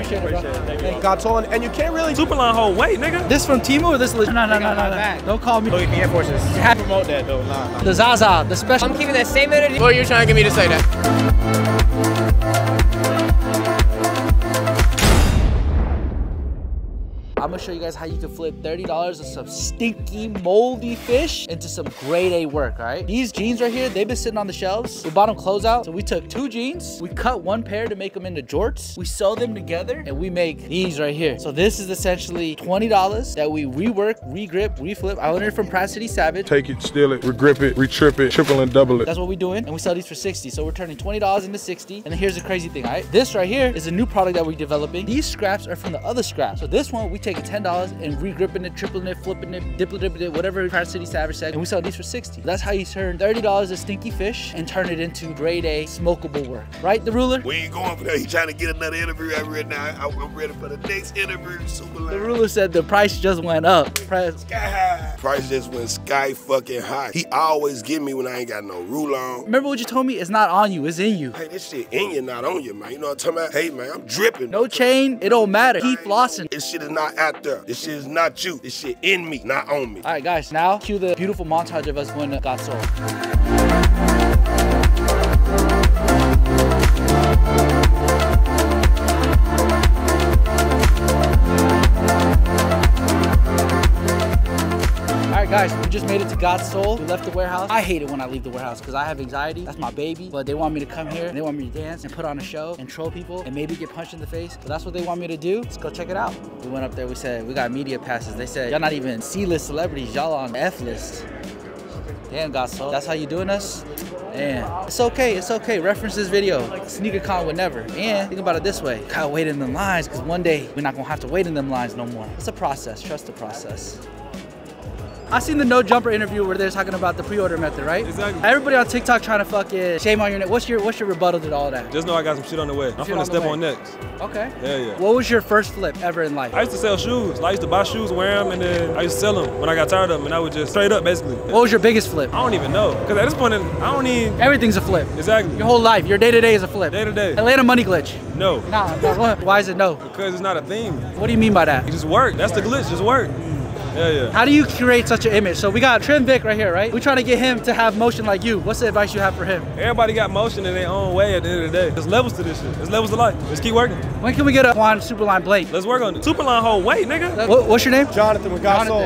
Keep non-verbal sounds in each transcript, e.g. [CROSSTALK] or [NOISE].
appreciate it, bro. Appreciate it. Thank you. Got stolen, and you can't really. Superline wholesale, nigga. This from Temu or this? Li- no, no, no, no, no. Don't call me. Look at the Air Forces. You have- promote that though. Nah, nah. The Zaza, the special. I'm keeping that same energy. Or you're trying to get me to say that. I'm gonna show you guys how you can flip $30 of some stinky, moldy fish into some grade A work, all right? These jeans right here, they've been sitting on the shelves. We bought them closeout. So we took two jeans, we cut one pair to make them into jorts. We sew them together and we make these right here. So this is essentially $20 that we rework, regrip, reflip. I learned it from Pratt City Savage. Take it, steal it, regrip it, retrip it, triple and double it. That's what we're doing, and we sell these for 60. So we're turning $20 into 60. And here's the crazy thing, all right? This right here is a new product that we're developing. These scraps are from the other scraps. So this one, we take it $10 and regripping it, tripling it, flipping it, dipping it, whatever Pratt City Savage said, and we sell these for 60. That's how you turn $30 of stinky fish and turn it into grade A smokable work. Right, the ruler? We ain't going for that. He trying to get another interview right now. I- I'm ready for the next interview. Super The ruler said the price just went up. Price. Sky high. Price just went sky fucking high. He always give me when I ain't got no rule on. Remember what you told me? It's not on you, it's in you. Hey, this shit in you, not on you, man. You know what I'm talking about? Hey, man, I'm dripping. No chain, it don't matter. Keep flossing. This shit is not out there. This shit is not you. This shit in me, not on me. All right, guys, now cue the beautiful montage of us going to Got Sole. Guys, we just made it to Got Sole. We left the warehouse. I hate it when I leave the warehouse because I have anxiety. That's my baby. But they want me to come here and they want me to dance and put on a show and troll people and maybe get punched in the face. But that's what they want me to do. Let's go check it out. We went up there. We said, we got media passes. They said, y'all not even C-list celebrities. Y'all on F-list. Damn, Got Sole. That's how you doing us? Damn. It's okay. It's okay. Reference this video. Sneaker con would never. And think about it this way. Gotta wait in them lines because one day we're not gonna have to wait in them lines no more. It's a process. Trust the process. I seen the no jumper interview where they're talking about the pre-order method, right? Exactly. Everybody on TikTok trying to fucking shame on your neck. What's your what's your rebuttal to all that? Just know I got some shit on the way. I'm Shit on finna the step way. on next. Okay. Yeah, yeah. What was your first flip ever in life? I used to sell shoes. I used to buy shoes, wear them, and then I used to sell them when I got tired of them, and I would just straight up basically. What was your biggest flip? I don't even know. Because at this point, I don't even. Everything's a flip. Exactly. Your whole life, your day to day is a flip. Day to day. Atlanta money glitch. No. Nah, why is it no? Because it's not a thing. What do you mean by that? It just work. That's the glitch. Just work. Yeah, yeah. How do you create such an image? So we got Trim Vic right here, right? We trying to get him to have motion like you. What's the advice you have for him? Everybody got motion in their own way at the end of the day. There's levels to this shit. There's levels to life. Let's keep working. When can we get a Juan Superline Blake? Let's work on it. Superline wholesale, nigga. What, what's your name? Jonathan with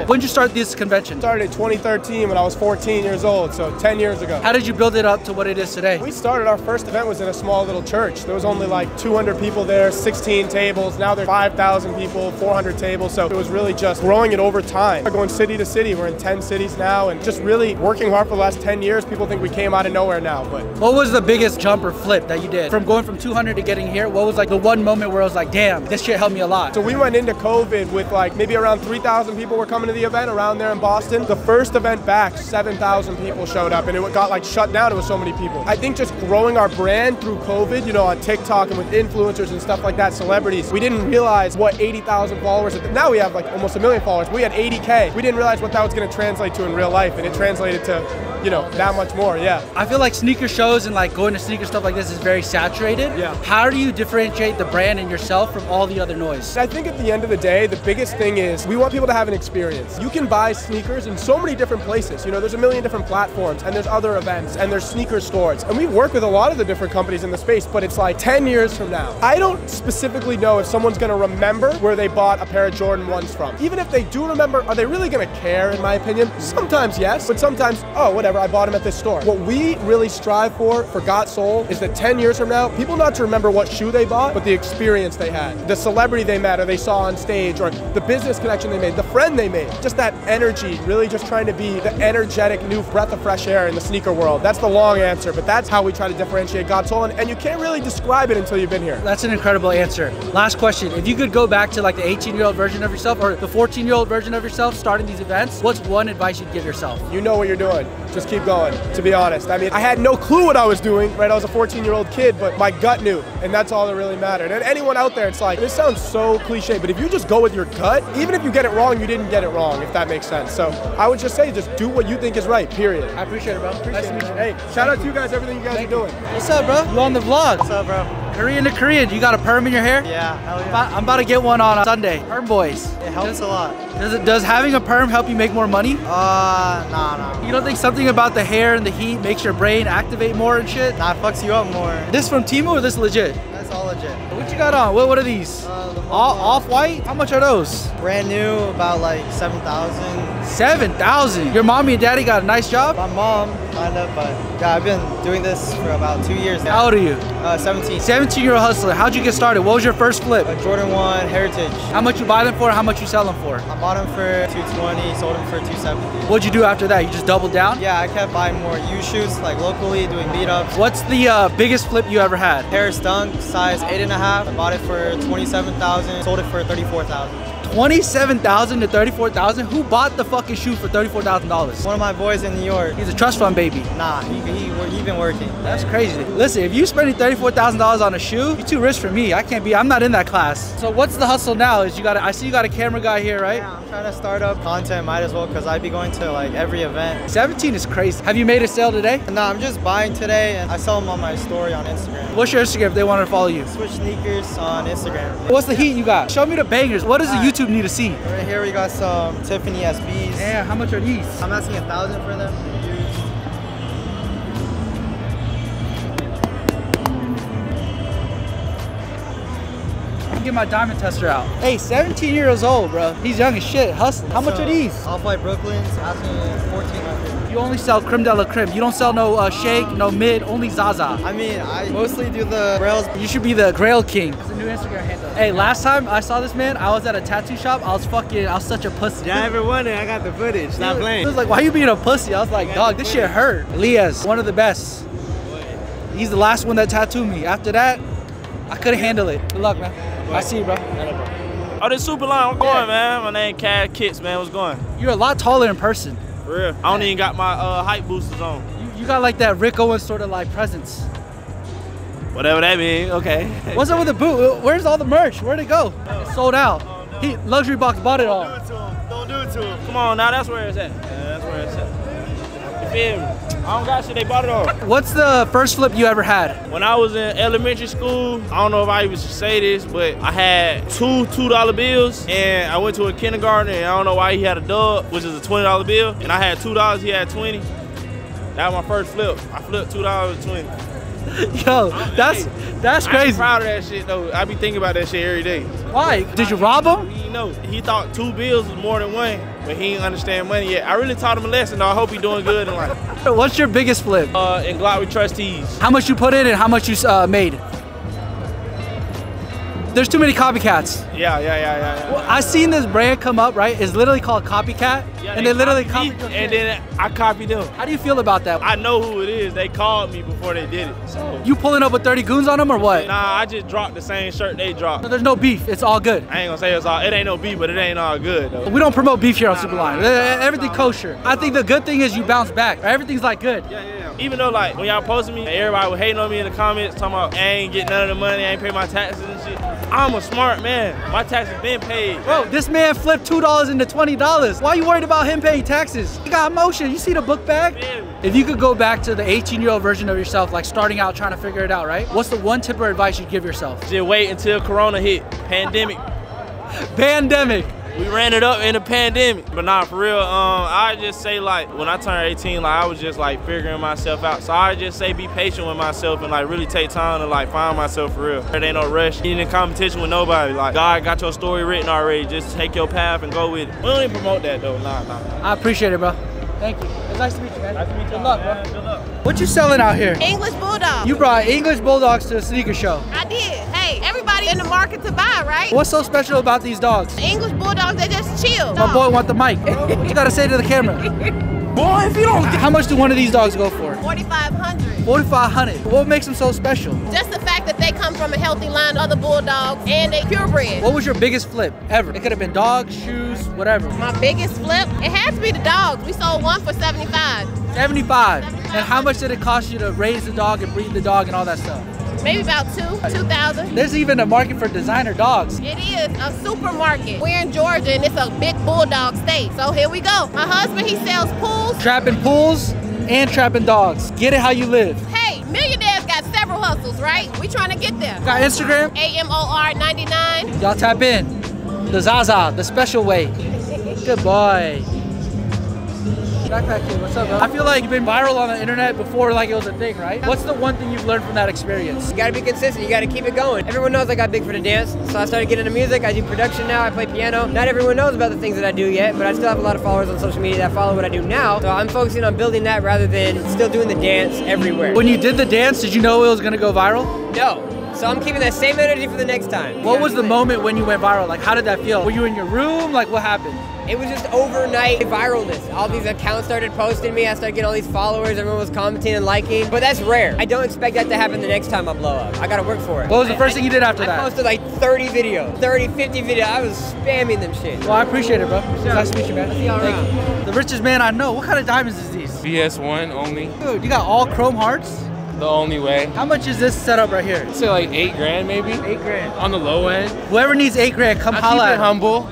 When did you start this convention? Started in 2013 when I was 14 years old, so 10 years ago. How did you build it up to what it is today? We started our first event was in a small little church. There was only like 200 people there, 16 tables. Now there's 5,000 people, 400 tables. So it was really just growing it over time. We're going city to city. We're in 10 cities now, and just really working hard for the last 10 years. People think we came out of nowhere now, but What was the biggest jump or flip that you did? From going from 200 to getting here, what was like the one moment where I was like, damn, this shit helped me a lot? So we went into COVID with like maybe around 3,000 people were coming to the event around there in Boston. The first event back, 7,000 people showed up and it got like shut down. It was so many people. I think just growing our brand through COVID, you know, on TikTok and with influencers and stuff like that, celebrities, we didn't realize what 80,000 followers, now we have like almost a million followers. We had 80K. We didn't realize what that was going to translate to in real life and it translated to, you know, that much more. Yeah. I feel like sneaker shows and like going to sneaker stuff like this is very saturated. Yeah. How do you differentiate the brand and yourself from all the other noise? I think at the end of the day, the biggest thing is we want people to have an experience. You can buy sneakers in so many different places. You know, there's a million different platforms and there's other events and there's sneaker stores. And we work with a lot of the different companies in the space, but it's like 10 years from now. I don't specifically know if someone's gonna remember where they bought a pair of Jordan 1s from. Even if they do remember, are they really gonna care, in my opinion? Sometimes yes, but sometimes, oh, whatever, I bought them at this store. What we really strive for, for Got Sole, is that 10 years from now, people not to remember what shoe they bought, but the experience they had, the celebrity they met or they saw on stage, or the business connection they made, the friend they made. Just that energy, really just trying to be the energetic new breath of fresh air in the sneaker world. That's the long answer, but that's how we try to differentiate Got Sole, and, and you can't really describe it until you've been here. That's an incredible answer. Last question. If you could go back to like the 18 year old version of yourself or the 14 year old version of yourself starting these events, what's one advice you'd give yourself? You know what you're doing. Just keep going, to be honest. I mean, I had no clue what I was doing, right? I was a 14 year old kid, but my gut knew, and that's all that really mattered. And anyone out there, it's like, this sounds so cliche, but if you just go with your gut, even if you get it wrong, you didn't get it wrong, if that makes sense. So I would just say, just do what you think is right, period. I appreciate it, bro. Nice to meet you. Hey, shout out to you guys, everything you guys are doing. What's up, bro? You on the vlog? What's up, bro? Korean to Korean. You got a perm in your hair? Yeah, hell I'm yeah. about, I'm about to get one on Sunday. Perm boys. It helps a lot. Does it? Does having a perm help you make more money? Uh, nah, nah. You don't think something about the hair and the heat makes your brain activate more and shit? Nah, it fucks you up more. This from Temu or this legit? That's all legit. What you got on? What, what are these? Uh, the All, off white? How much are those? Brand new, about like 7,000. Seven thousand. Your mommy and daddy got a nice job. My mom kind of, but yeah, I've been doing this for about two years now. How old are you? Uh, 17. 17 year old hustler. How'd you get started? What was your first flip? A Jordan 1 Heritage. How much you buy them for? How much you sell them for? I bought them for 220, sold them for 270. What'd you do after that? You just doubled down? Yeah, I kept buying more U shoes, like locally, doing meetups. What's the uh, biggest flip you ever had? Paris Dunk, size eight and a half. I bought it for 27,000, sold it for 34,000. 27,000 to 34,000? Who bought the fucking shoe for $34,000? One of my boys in New York. He's a trust fund baby. Nah, he he he been working. That's crazy. Listen, if you spending $34,000 on a shoe, you're too rich for me. I can't be, I'm not in that class. So what's the hustle now? Is you got, I see you got a camera guy here, right? Yeah, I'm trying to start up content. Might as well, cause I'd be going to like every event. 17 is crazy. Have you made a sale today? No, I'm just buying today, and I sell them on my story on Instagram. What's your Instagram if they want to follow you? Switch sneakers on Instagram. What's the heat you got? Show me the bangers. What is the Alright. YouTube need to see? Right here we got some Tiffany SBs. Yeah, how much are these? I'm asking a thousand for them. Get my diamond tester out. Hey, 17 years old, bro. He's young as shit. Hustling. How much So, are these? Off-White Brooklyn's asking 1400. You only sell creme de la creme. You don't sell no uh, shake, no mid, only Zaza. I mean, I mostly do the rails. You should be the Grail King. It's a new Instagram handle. Hey, last time I saw this man, I was at a tattoo shop. I was fucking, I was such a pussy. Yeah, I ever wanted. I got the footage. Stop He was like, why you being a pussy? I was like, dog, this shit hurt. Elias, one of the best. He's the last one that tattooed me. After that, I couldn't handle it. Good luck, man. I see you, bro. Oh, this super line. I'm going, man. My name Cad Kits, man. What's going? You're a lot taller in person. For real. I don't even got my uh, height boosters on. You, you got like that Rick Owens sort of like presence. Whatever that means. Okay. What's up with the boot? Where's all the merch? Where'd it go? It's sold out. He luxury box bought it all. Don't do it to him. Come on, now that's where it's at. Yeah, that's where it's at. You feel me? I don't got shit. They bought it all. What's the first flip you ever had? When I was in elementary school, I don't know if I even should say this, but I had two $2 bills and I went to a kindergarten and I don't know why he had a dub, which is a $20 bill, and I had $2, he had 20. That was my first flip. I flipped $2 20. [LAUGHS] Yo, that's that's crazy. I'm proud of that shit though. I be thinking about that shit every day. Why? Did you rob him? He know. He thought two bills was more than one, but he didn't understand money yet. I really taught him a lesson though. I hope he doing good in life. What's your biggest flip? Uh, in Glock we trustees. How much you put in and how much you uh, made? There's too many copycats. Yeah, yeah, yeah, yeah. yeah. Well, I seen this brand come up, right? It's literally called Copycat, Yeah, and they literally copied and then I copied them. How do you feel about that? I know who it is. They called me before they did it. So You pulling up with 30 goons on them or what? nah, I just dropped the same shirt they dropped. So there's no beef. It's all good. I ain't gonna say it's all. It ain't no beef, but it ain't all good though. We don't promote beef here on Superline. Eh, eh, everything kosher. I think the good thing is you bounce back. Everything's like good. Yeah, yeah, yeah. Even though like when y'all posted me, everybody was hating on me in the comments, talking about I ain't getting none of the money, I ain't pay my taxes and shit. I'm a smart man. My taxes been paid. Bro, this man flipped two dollars into twenty dollars. Why you worried about him paying taxes? He got motion. You see the book bag? Man. If you could go back to the 18-year-old version of yourself, like starting out trying to figure it out, right? What's the one tip or advice you'd give yourself? Just wait until Corona hit. Pandemic. Pandemic. We ran it up in the pandemic. But nah, for real, um, I just say like when I turned 18, like I was just like figuring myself out. So I just say be patient with myself and like really take time to like find myself for real. There ain't no rush. You ain't in competition with nobody. Like God got your story written already. Just take your path and go with it. We don't even promote that though. Nah, nah. I appreciate it, bro. Thank you. It's nice to meet you, man. Nice to meet you. Good luck, man. bro. Good luck. What you selling out here? English Bulldog. You brought English Bulldogs to the sneaker show. I did. Hey, everybody in the market to buy, right? What's so special about these dogs? English Bulldogs, they just chill. My boy want the mic. [LAUGHS] What you gotta say to the camera? Boy, if you don't. How much do one of these dogs go for? 4,500. 4,500. What makes them so special? Just the fact that they come from a healthy line of other Bulldogs and they purebred. What was your biggest flip ever? It could have been dogs, shoes, whatever. My biggest flip, it has to be the dogs. We sold one for 75. 75. And how much did it cost you to raise the dog and breed the dog and all that stuff? Maybe about two, 2,000. There's even a market for designer dogs. It is a supermarket. We're in Georgia and it's a big bulldog state. So here we go. My husband, he sells pools. Trapping pools and trapping dogs. Get it how you live. Hey, millionaires got several hustles. right? We trying to get there. Got Instagram? AMOR 99. Y'all tap in. The Zaza, the special way. Good boy. Backpack what's up, bro? I feel like you've been viral on the internet before like it was a thing, right? What's the one thing you've learned from that experience? You gotta be consistent. You gotta keep it going. Everyone knows I got big for the dance, so I started getting into music. I do production now. I play piano. Not everyone knows about the things that I do yet, but I still have a lot of followers on social media that follow what I do now. So I'm focusing on building that rather than still doing the dance everywhere. When you did the dance, did you know it was gonna go viral? No. So I'm keeping that same energy for the next time. What was the moment when you went viral? Like, how did that feel? Were you in your room? Like, what happened? It was just overnight viralness. All these accounts started posting me. I started getting all these followers. Everyone was commenting and liking. But that's rare. I don't expect that to happen the next time I blow up. I gotta work for it. What was the first thing you did after I that? I posted like 30 videos, 30, 50 videos. I was spamming them shit. Well, I appreciate it, bro. It's nice to meet you, man. See y'all Thank around. you. The richest man I know. What kind of diamonds is these? VS1 only, Dude, you got all chrome hearts? the only way. How much is this setup right here? I'd say like eight grand maybe. Eight grand. On the low end. Whoever needs eight grand, come I holla keep it humble,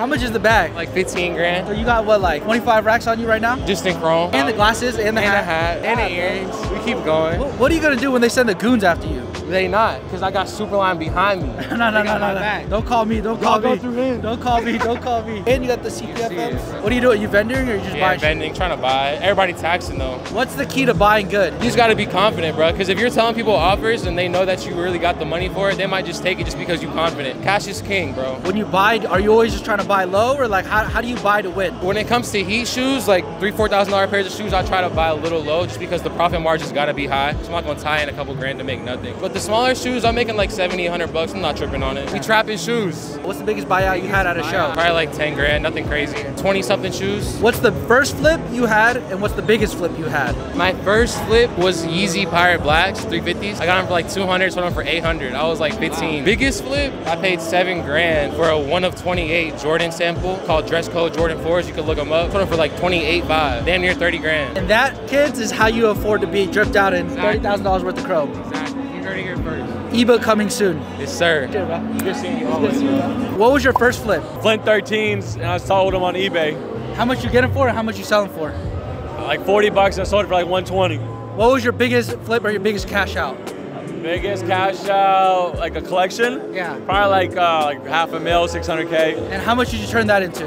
How much is the bag? like 15 grand. So you got what, like 25 racks on you right now? Just in chrome. And the glasses and the and hat. a hat and the earrings. We keep going. What, what are you gonna do when they send the goons after you? They not, because I got Superline behind me. [LAUGHS] no, no, no, no, no. back. Don't call me. Don't call go me. through him. Don't call me. Don't call me. And you got the see CPFMs. it. What are you doing? You vending or you just Yeah, buying? shit? vending, trying to buy. Everybody taxing though. What's the key to buying good? You just gotta be confident, bro. Because if you're telling people offers and they know that you really got the money for it, they might just take it just because you're confident. Cash is king, bro. When you buy, are you always just trying to buy low or like how, how do you buy to win? When it comes to heat shoes, like three, four thousand dollar pairs of shoes, I try to buy a little low just because the profit margin's gotta be high. So I'm not gonna tie in a couple grand to make nothing. But the smaller shoes, I'm making like 70, 100 bucks. I'm not tripping on it. We trapping shoes. What's the biggest buyout you had at a show? Probably like 10 grand, nothing crazy. 20 something shoes. What's the first flip you had and what's the biggest flip you had? My first flip was Yeezy Pirate Blacks, 350s. I got them for like 200, sold them for 800. I was like 15. Biggest flip, I paid seven grand for a one of 28 Jordan sample called Dress Code Jordan 4s. You can look them up. Sold them for like 28.5, damn near 30 grand. And that, kids, is how you afford to be dripped out in $30,000 worth of chrome. Exactly. You heard it first. ebook coming soon. Yes, sir. Good. Good seeing you always. to see you, bro. What was your first flip? Flint 13s, and I sold them on eBay. How much you get it for and how much you sell them for? Like 40 bucks, I sold it for like 120. What was your biggest flip or your biggest cash out? Biggest cash out, like a collection? Yeah. Probably like uh, like half a mil, 600k. And how much did you turn that into?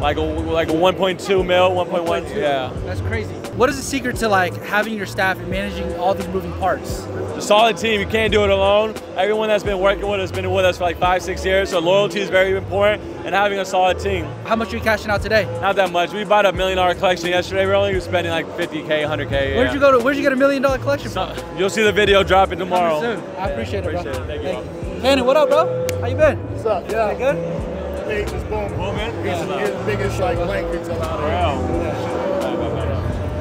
Like a like a 1.2 mil, 1.1. Yeah. That's crazy. What is the secret to like having your staff and managing all these moving parts? A solid team. You can't do it alone. Everyone that's been working with us has been with us for like five, six years. So loyalty is very important, and having a solid team. How much are you cashing out today? Not that much. We bought a million dollar collection yesterday. We're only spending like 50k, 100k. Yeah. Where'd you go to? Where'd you get a million dollar collection from? You'll see the video dropping tomorrow. Soon. I appreciate it, bro. Appreciate it. Thank you. Cannon, what up, bro? How you been? What's up? Yeah, good. Hey, just boom. Boom, man. He's the he's the biggest like blank retail out there.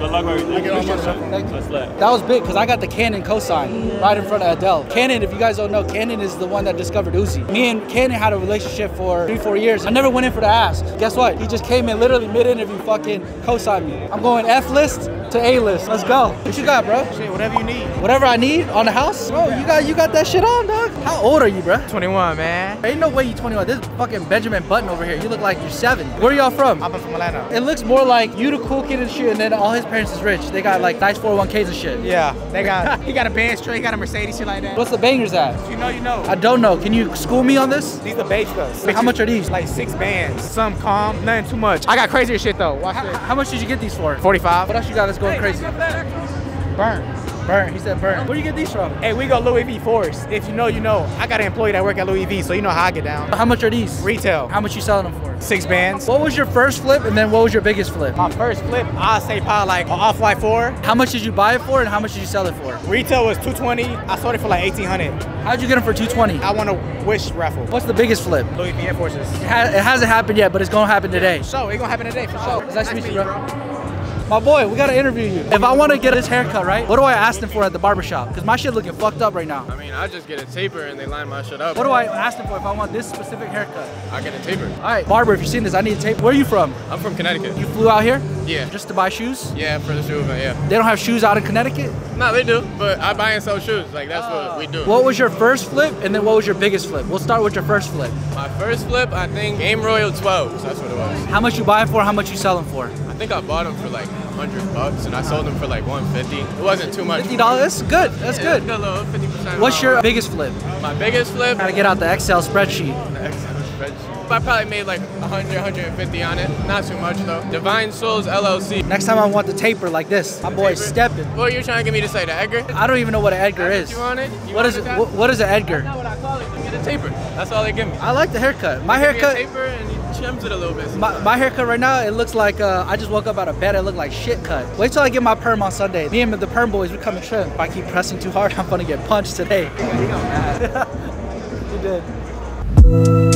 Good luck with everything. I get all my stuff Thank you. Let's let. That was big because I got the Cannon cosign right in front of Adeel. Cannon, if you guys don't know, Cannon is the one that discovered Uzi. Me and Cannon had a relationship for three, four years. I never went in for the ask. Guess what? He just came in literally mid-interview, fucking cosigned me. I'm going F list to A list. Let's go. What you got, bro? Shit, whatever you need. Whatever I need on the house. Bro, you got you got that shit on, dog. How old are you, bro? 21, man. Ain't no way you 21. This is fucking Benjamin Button over here. You look like you're seven. Where y'all from? I'm from Atlanta. It looks more like you the cool kid and shit, and then all his parents is rich. They got like nice 401ks and shit. Yeah, they got. [LAUGHS] he got a band straight. He got a Mercedes, shit like that. What's the bangers at? You know, you know. I don't know. Can you school me on this? These are base cuts. How much are these? Like six bands. Some calm, nothing too much. I got crazier shit though. Watch How, this. how much did you get these for? 45. What else you got that's going crazy? Burn. Burn. He said burn. Where do you get these from? Hey, we go Louis V Force. If you know, you know. I got an employee that work at Louis V, so you know how I get down. How much are these? Retail. How much you selling them for? Six bands. What was your first flip and then what was your biggest flip? My first flip, I'll say probably like off white four. How much did you buy it for and how much did you sell it for? Retail was 220. I sold it for like 1800. How'd you get them for 220? I won a wish raffle. What's the biggest flip? Louis V Air Forces. It, ha- it hasn't happened yet, but it's gonna happen today. So it gonna happen today for sure. Nice to meet you, bro. My boy, we gotta interview you. If I want to get his haircut, right? What do I ask them for at the barbershop? Because my shit looking fucked up right now. I mean, I just get a taper and they line my shit up. What do I ask them for if I want this specific haircut? I get a taper. All right, barber, if you're seeing this, I need a taper. Where are you from? I'm from Connecticut. You flew out here Yeah. just to buy shoes? Yeah, for the shoe event, yeah. They don't have shoes out in Connecticut? No, they do, but I buy and sell shoes. Like, that's what we do. What was your first flip and then what was your biggest flip? We'll start with your first flip. My first flip, I think Game Royal 12. That's what it was. How much you buy for? How much you selling for? I think I bought them for like 100 bucks and I sold them for like 150. It wasn't too much. Fifty dollars. That's good. That's Yeah, good. Good 50%. What's your biggest flip? My biggest flip? Gotta get out the Excel spreadsheet. Excel spreadsheet. I probably made like 100, 150 on it. Not too much though. Divine Souls LLC. Next time I want the taper like this. My boy's stepping. What are you trying to get me to say? The Edgar? I don't even know what an Edgar is. You want it? You What is wanted it? What, is an Edgar? That's not what I call it. You get a taper. That's all they give me. I like the haircut. My They give me a haircut. Trims it a little bit. My, my haircut right now, it looks like uh, I just woke up out of bed. It looked like shit cut. Wait till I get my perm on Sunday. Me and the perm boys, we come and trim. If I keep pressing too hard, [LAUGHS] I'm gonna get punched today. [LAUGHS] he did.